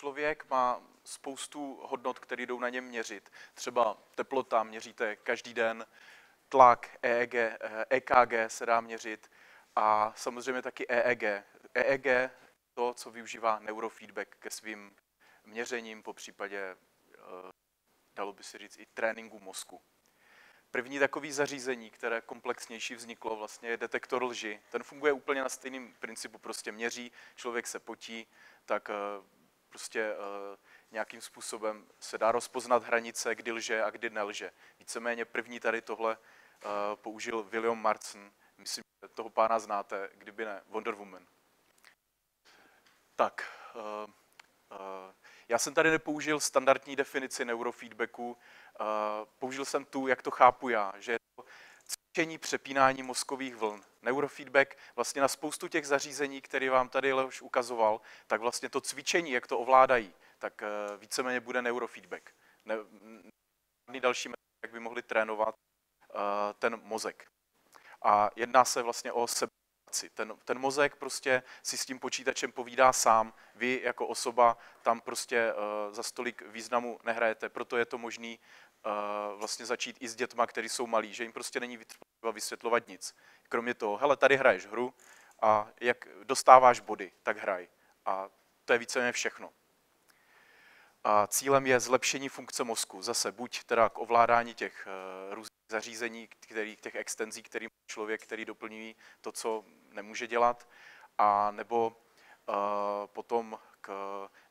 člověk má spoustu hodnot, které jdou na něm měřit. Třeba teplota měříte každý den, tlak, EEG, EKG se dá měřit a samozřejmě taky EEG. EEG to, co využívá neurofeedback ke svým měřením, po případě, eh, dalo by se říct, i tréninku mozku. První takový zařízení, které komplexnější vzniklo, vlastně je detektor lži. Ten funguje úplně na stejném principu, prostě měří, člověk se potí, tak eh, prostě eh, nějakým způsobem se dá rozpoznat hranice, kdy lže a kdy nelže. Víceméně první tady tohle použil William Marson. Myslím, že toho pána znáte, kdyby ne, Wonder Woman. Tak, já jsem tady nepoužil standardní definici neurofeedbacku, použil jsem tu, jak to chápu já, že je to cvičení přepínání mozkových vln. Neurofeedback vlastně na spoustu těch zařízení, které vám tady už ukazoval, tak vlastně to cvičení, jak to ovládají, tak e, víceméně bude neurofeedback. Ne, další metody, jak by mohli trénovat e, ten mozek. A jedná se vlastně o sebe ten, ten mozek prostě si s tím počítačem povídá sám. Vy jako osoba tam prostě uh, za stolik významu nehrajete, proto je to možný vlastně začít i s dětma, kteří jsou malí, že jim prostě není třeba vysvětlovat nic. Kromě toho, hele, tady hraješ hru a jak dostáváš body, tak hraj. A to je víceméně všechno. A cílem je zlepšení funkce mozku. Zase buď teda k ovládání těch uh, různých zařízení, který, těch extenzí, který má člověk, který doplňují to, co nemůže dělat, a nebo uh, potom k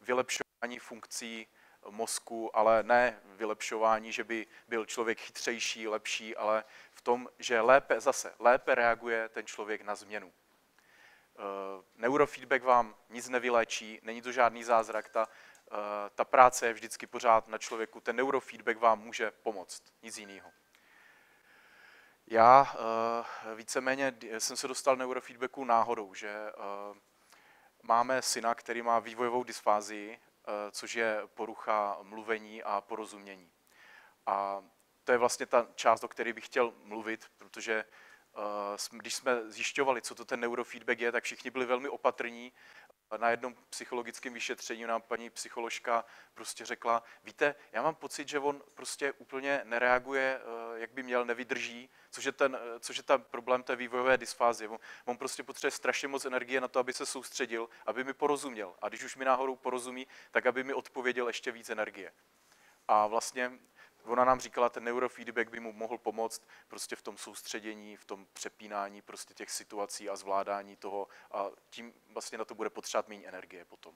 vylepšování funkcí mozku, ale ne vylepšování, že by byl člověk chytřejší, lepší, ale v tom, že lépe, zase lépe reaguje ten člověk na změnu. Uh, neurofeedback vám nic nevyléčí, není to žádný zázrak, ta, uh, ta práce je vždycky pořád na člověku, ten neurofeedback vám může pomoct, nic jiného. Já uh, víceméně jsem se dostal neurofeedbacku náhodou, že máme syna, který má vývojovou dysfázii, což je porucha mluvení a porozumění. A to je vlastně ta část, o které bych chtěl mluvit, protože když jsme zjišťovali, co to ten neurofeedback je, tak všichni byli velmi opatrní na jednom psychologickém vyšetření nám paní psycholožka prostě řekla, víte, já mám pocit, že on prostě úplně nereaguje, eh, jak by měl, nevydrží, což je, ten, eh, což je ten problém té vývojové dysfázie. On, prostě potřebuje strašně moc energie na to, aby se soustředil, aby mi porozuměl. A když už mi náhodou porozumí, tak aby mi odpověděl ještě víc energie. A vlastně ona nám říkala, ten neurofeedback by mu mohl pomoct prostě v tom soustředění, v tom přepínání prostě těch situací a zvládání toho a tím vlastně na to bude potřebovat méně energie potom.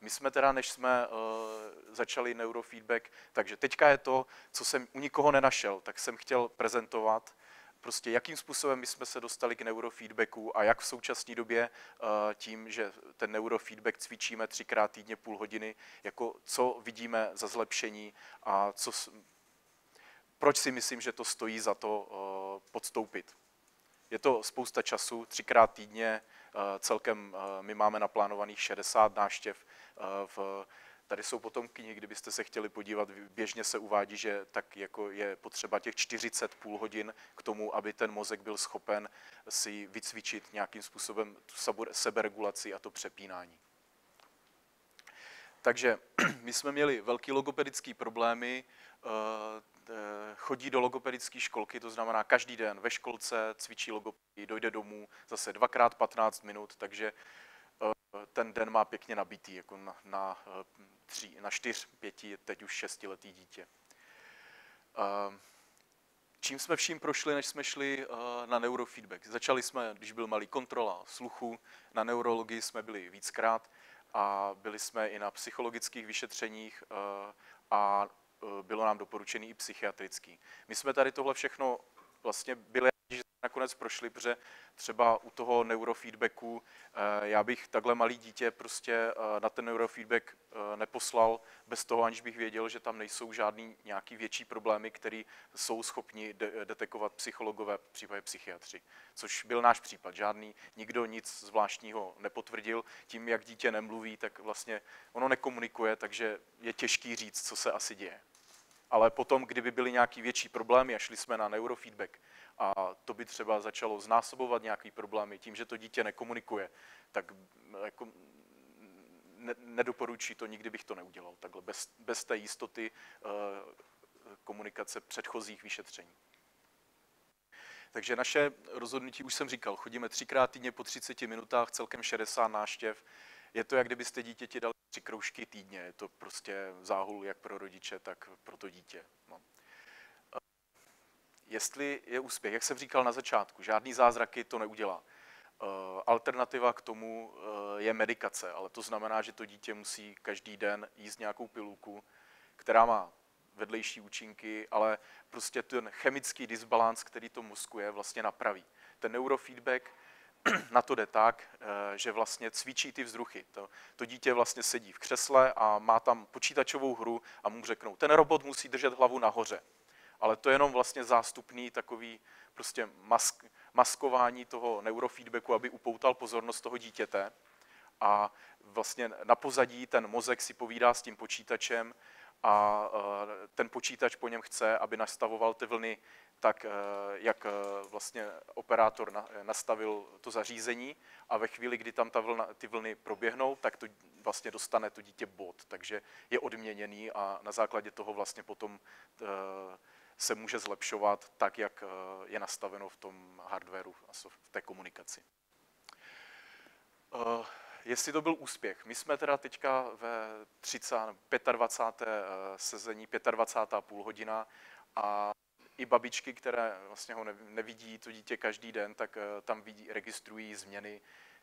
My jsme teda, než jsme uh, začali neurofeedback, takže teďka je to, co jsem u nikoho nenašel, tak jsem chtěl prezentovat, prostě jakým způsobem my jsme se dostali k neurofeedbacku a jak v současné době uh, tím, že ten neurofeedback cvičíme třikrát týdně půl hodiny, jako co vidíme za zlepšení a co, proč si myslím, že to stojí za to uh, podstoupit. Je to spousta času, třikrát týdně, celkem my máme naplánovaných 60 náštěv v Tady jsou potom knihy, kdybyste se chtěli podívat, běžně se uvádí, že tak jako je potřeba těch 40 půl hodin k tomu, aby ten mozek byl schopen si vycvičit nějakým způsobem tu seberegulaci a to přepínání. Takže my jsme měli velký logopedický problémy, eh, chodí do logopedické školky, to znamená každý den ve školce cvičí logopedii, dojde domů zase dvakrát 15 minut, takže ten den má pěkně nabitý, jako na, na, eh, tři, na čtyř, pěti, teď už šestiletý dítě. Eh, čím jsme vším prošli, než jsme šli eh, na neurofeedback? Začali jsme, když byl malý kontrola sluchu, na neurologii jsme byli víckrát a byli jsme i na psychologických vyšetřeních a bylo nám doporučený i psychiatrický. My jsme tady tohle všechno vlastně byli nakonec prošli, protože třeba u toho neurofeedbacku eh, já bych takhle malý dítě prostě eh, na ten neurofeedback eh, neposlal bez toho, aniž bych věděl, že tam nejsou žádný nějaký větší problémy, které jsou schopni de- detekovat psychologové, případně psychiatři. Což byl náš případ. Žádný, nikdo nic zvláštního nepotvrdil. Tím, jak dítě nemluví, tak vlastně ono nekomunikuje, takže je těžký říct, co se asi děje. Ale potom, kdyby byly nějaký větší problémy a šli jsme na neurofeedback a to by třeba začalo znásobovat nějaký problémy tím, že to dítě nekomunikuje, tak jako ne, nedoporučuji to, nikdy bych to neudělal takhle, bez, bez té jistoty uh, komunikace předchozích vyšetření. Takže naše rozhodnutí, už jsem říkal, chodíme třikrát týdně po 30 minutách, celkem 60 náštěv. Je to, jak kdybyste dítěti dali tři kroužky týdně. Je to prostě záhul jak pro rodiče, tak pro to dítě. No. Jestli je úspěch, jak jsem říkal na začátku, žádný zázraky to neudělá. Alternativa k tomu je medikace, ale to znamená, že to dítě musí každý den jíst nějakou pilulku, která má vedlejší účinky, ale prostě ten chemický disbalans, který to mozku je, vlastně napraví. Ten neurofeedback na to jde tak, eh, že vlastně cvičí ty vzruchy. To, to dítě vlastně sedí v křesle a má tam počítačovou hru a mu řeknou, ten robot musí držet hlavu nahoře. Ale to je jenom vlastně zástupný takový prostě mask, maskování toho neurofeedbacku, aby upoutal pozornost toho dítěte. A vlastně na pozadí ten mozek si povídá s tím počítačem a eh, ten počítač po něm chce, aby nastavoval ty vlny tak, eh, jak eh, vlastně operátor nastavil to zařízení a ve chvíli, kdy tam ta vlna, ty vlny proběhnou, tak to vlastně dostane to dítě bod, takže je odměněný a na základě toho vlastně potom se může zlepšovat tak, jak je nastaveno v tom hardwareu a v té komunikaci jestli to byl úspěch. My jsme teda teďka ve 30, 25. Eh, sezení, 25. půl hodina a i babičky, které vlastně ho nevidí, to dítě každý den, tak eh, tam vidí, registrují změny Eh,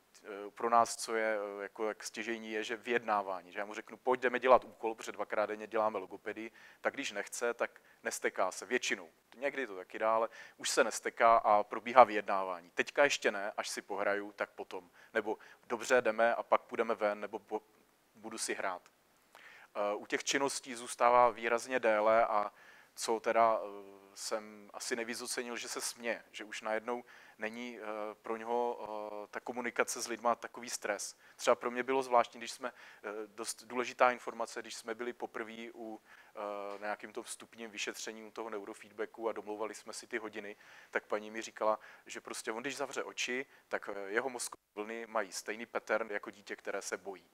pro nás, co je eh, jako jak stěžení, je, že vyjednávání. Že já mu řeknu, pojď, jdeme dělat úkol, protože dvakrát denně děláme logopedii, tak když nechce, tak nesteká se většinou. Někdy to taky dá, ale už se nesteká a probíhá vyjednávání. Teďka ještě ne, až si pohraju, tak potom. Nebo dobře, jdeme a pak půjdeme ven, nebo budu si hrát. Eh, u těch činností zůstává výrazně déle a co teda jsem asi nevíc ocenil, že se smě, že už najednou není eh, pro něho eh, ta komunikace s lidma takový stres. Třeba pro mě bylo zvláštní, když jsme, eh, dost důležitá informace, když jsme byli poprvé u nějakým to vstupním vyšetření u toho neurofeedbacku a domlouvali jsme si ty hodiny, tak paní mi říkala, že prostě on, když zavře oči, tak jeho mozkové vlny mají stejný pattern jako dítě, které se bojí.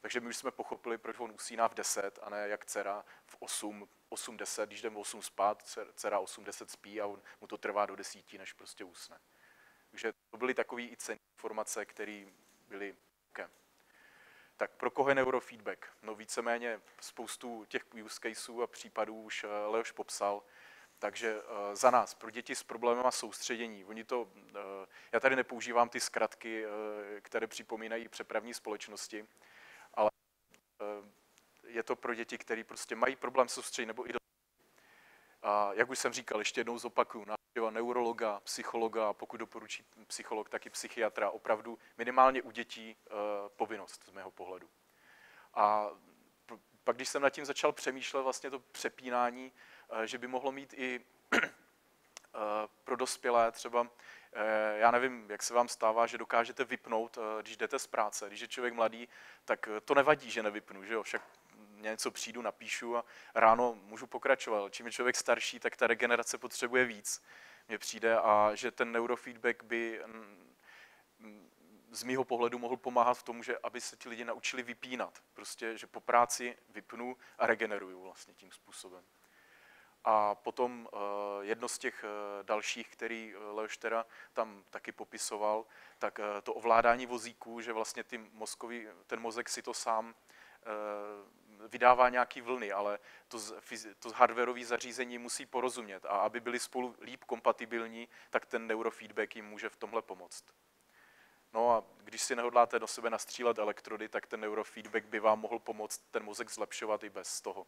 Takže my už jsme pochopili, proč on usíná v 10 a ne jak dcera v 8, 8 10, když jdeme v 8 spát, dcera 8, 10 spí a on, mu to trvá do 10, než prostě usne. Takže to byly takové i cenné informace, které byly okay. Tak pro koho je neurofeedback? No víceméně spoustu těch use caseů a případů už eh, Leoš popsal. Takže uh, za nás, pro děti s problémem a soustředění, oni to, uh, já tady nepoužívám ty zkratky, které připomínají přepravní společnosti, ale je to pro děti, které prostě mají problém soustředění nebo i do... A jak už jsem říkal, ještě jednou zopakuju, návštěva neurologa, psychologa, pokud doporučí psycholog, tak i psychiatra, opravdu minimálně u dětí uh, povinnost z mého pohledu. A pak, když jsem nad tím začal přemýšlet, vlastně to přepínání, uh, že by mohlo mít i uh, pro dospělé třeba, já nevím, jak se vám stává, že dokážete vypnout, když jdete z práce, když je člověk mladý, tak to nevadí, že nevypnu, že jo, však něco přijdu, napíšu a ráno můžu pokračovat. Čím je člověk starší, tak ta regenerace potřebuje víc, mně přijde, a že ten neurofeedback by mm, mm, z mýho pohledu mohl pomáhat v tom, že aby se ti lidi naučili vypínat. Prostě, že po práci vypnu a regeneruju vlastně tím způsobem. A potom uh, jedno z těch uh, dalších, který uh, Leoš teda tam taky popisoval, tak to ovládání vozíků, že vlastně ty mozkový, ten mozek si to sám vydává nějaký vlny, ale to, to hardwareové zařízení musí porozumět a aby byli spolu líp kompatibilní, tak ten neurofeedback jim může v tomhle pomoct. No a když si nehodláte do sebe nastřílet elektrody, tak ten neurofeedback by vám mohl pomoct ten mozek zlepšovat i bez toho.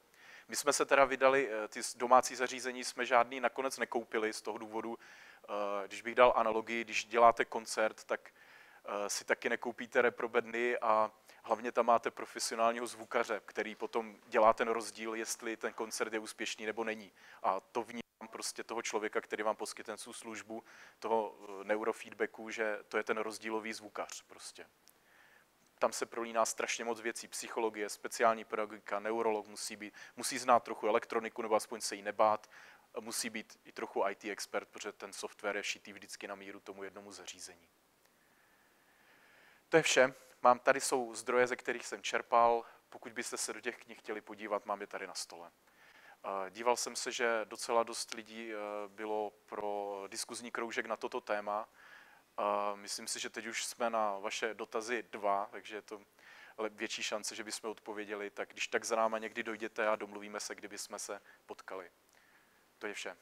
My jsme se teda vydali, eh, ty domácí zařízení jsme žádný nakonec nekoupili z toho důvodu, eh, když bych dal analogii, když děláte koncert, tak eh, si taky nekoupíte reprobedny a Hlavně tam máte profesionálního zvukaře, který potom dělá ten rozdíl, jestli ten koncert je úspěšný nebo není. A to vnímám prostě toho člověka, který vám poskytne tu službu, toho eh, neurofeedbacku, že to je ten rozdílový zvukař prostě. Tam se prolíná strašně moc věcí, psychologie, speciální pedagogika, neurolog musí, být, musí znát trochu elektroniku nebo aspoň se jí nebát, musí být i trochu IT expert, protože ten software je šitý vždycky na míru tomu jednomu zařízení. To je vše. mám tady jsou zdroje, ze kterých jsem čerpal. Pokud byste se do těch knih chtěli podívat, mám je tady na stole. Díval jsem se, že docela dost lidí bylo pro diskuzní kroužek na toto téma. Myslím si, že teď už jsme na vaše dotazy dva, takže je to větší šance, že bychom odpověděli. Tak když tak za náma někdy dojděte a domluvíme se, kdyby jsme se potkali. To je vše.